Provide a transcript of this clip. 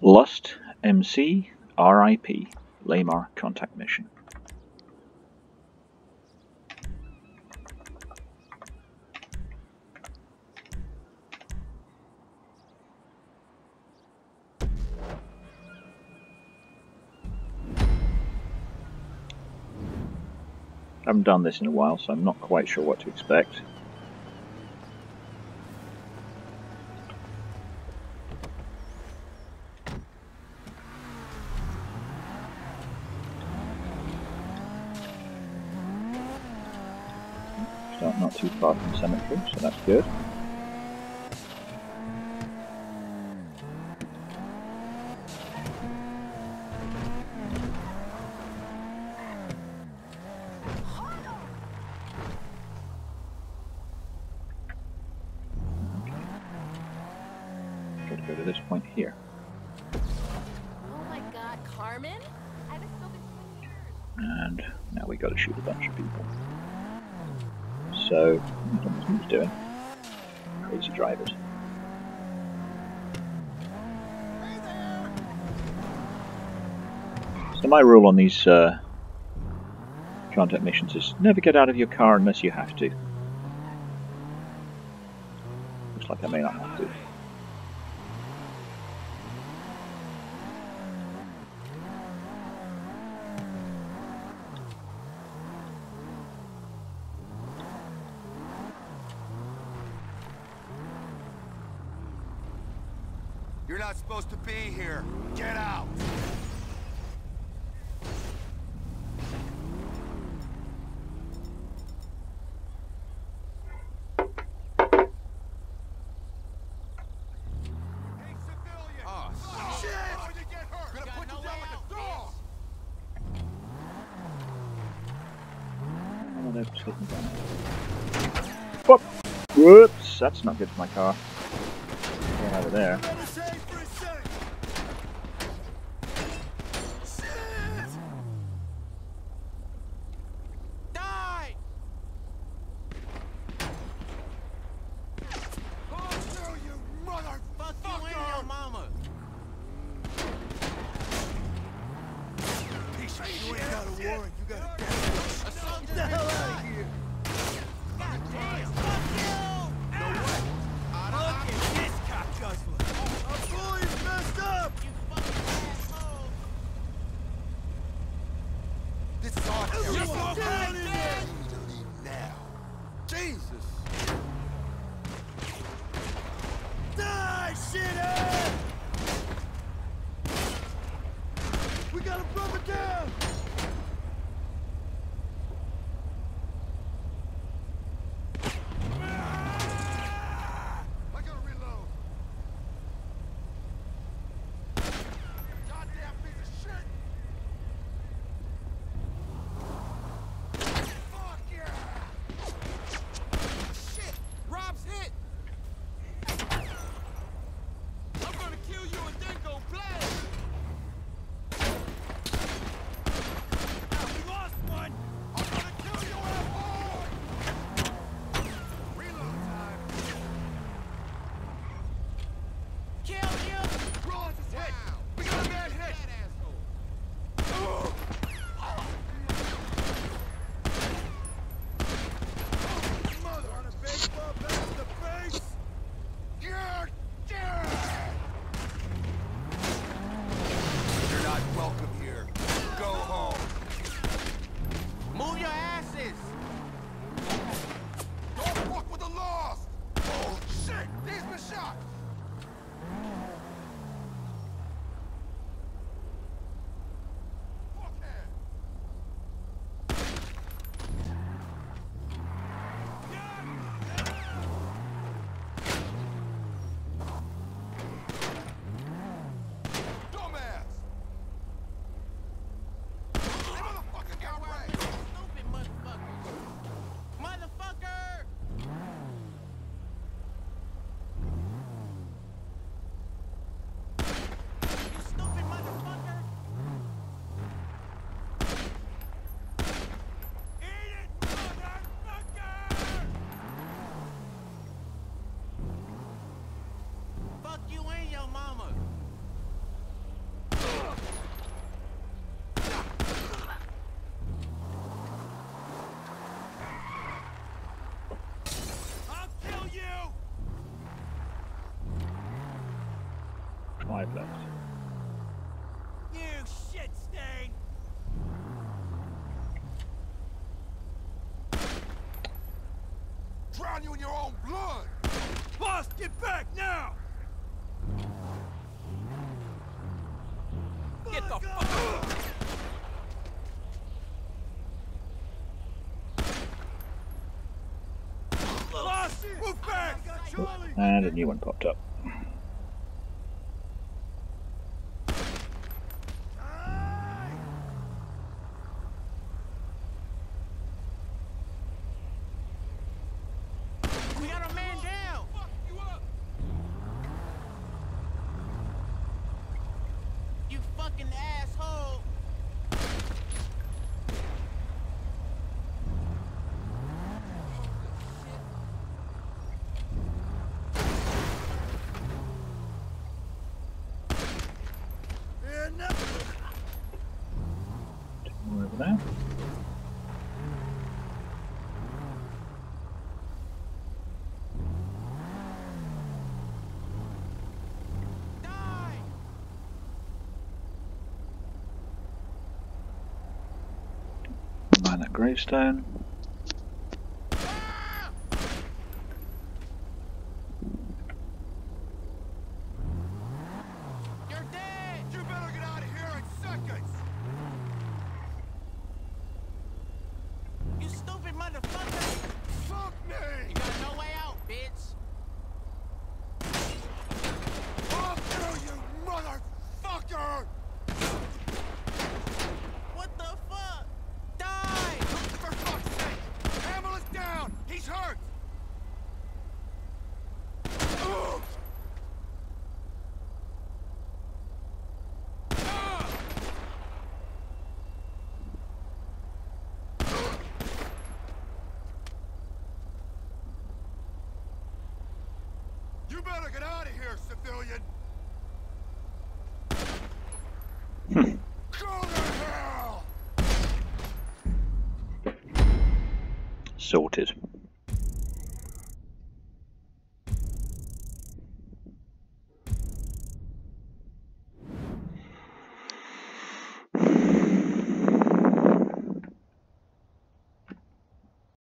Lost MC RIP Lamar contact mission. I haven't done this in a while, so I'm not quite sure what to expect. Not too far from cemetery, so that's good. Got to go to this point here. Oh my god, Carmen? I haven't spoken to you in years. And now we got to shoot a bunch of people. So, I don't know what he's doing. Crazy drivers. So my rule on these uh, contact missions is never get out of your car unless you have to. Looks like I may not have to. You're not supposed to be here. Get out! Oh, shit! you get hurt! Gonna put you down like a dog! Oh, they're slipping down. Whoop! Whoops! That's not good for my car. Get out of there. Shot! Five left. You shit stain! Drown you in your own blood! Boss, get back now! Get the fuck Boss, move back! And a new one popped up. We got a At gravestone. Ah! You're dead. You better get out of here in seconds! You stupid motherfucker. Fuck me! You got no way out, bitch. Fuck you, you motherfucker! What the fuck? Die. For fuck's sake! Ambulance down! He's You better get out of here, civilian! Sorted.